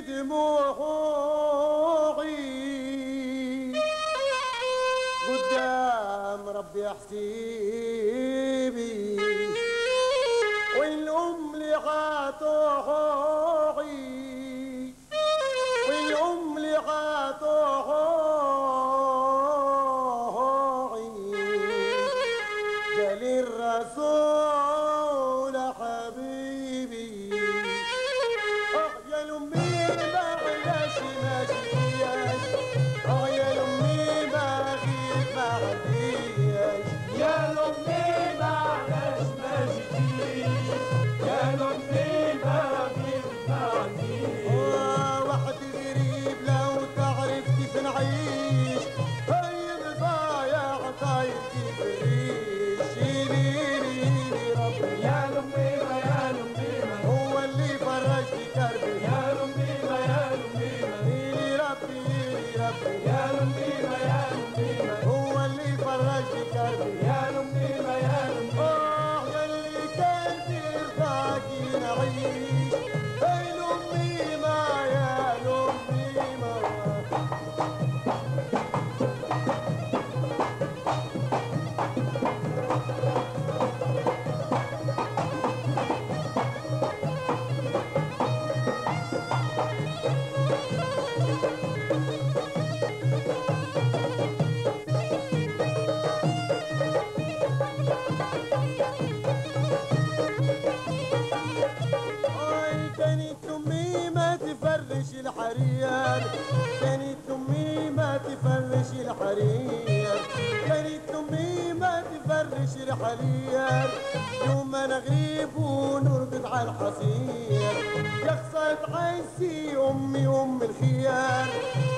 دموعي. قدام ربي حسيبي والأم لغاطوعي والأم لغاطوعي قال الرسول. الحرير. بني أمي ما تفرش الحرير. بني أمي ما تفرش الحرير. يوم أنا غريب ونرقد على الحصير. يا خساره عيسي أمي أم الخيار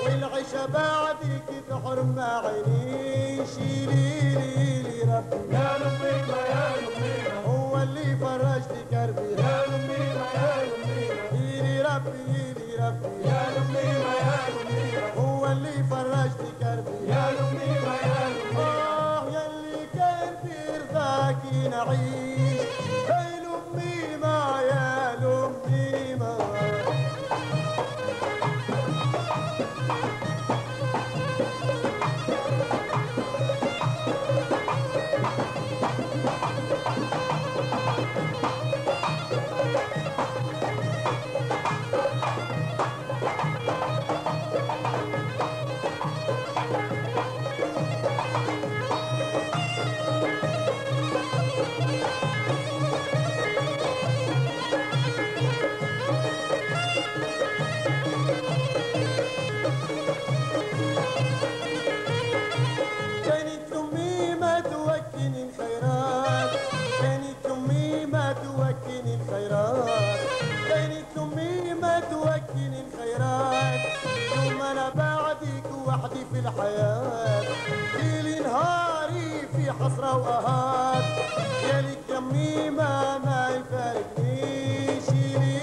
والعيشة بعدك تحرم عيني. شيلي لي ربي. يا لطيفة يا لطيفة. هو اللي فرجت كربي. توكل الخيرات يوم أنا بعدك وحدي في الحياة. ليلي نهاري في حسرة وأهات يالك يمي ما ما يفارقنيش. ليه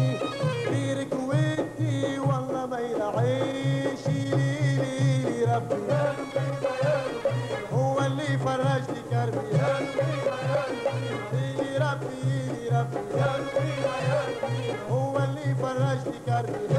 هو اللي فرج لي كربي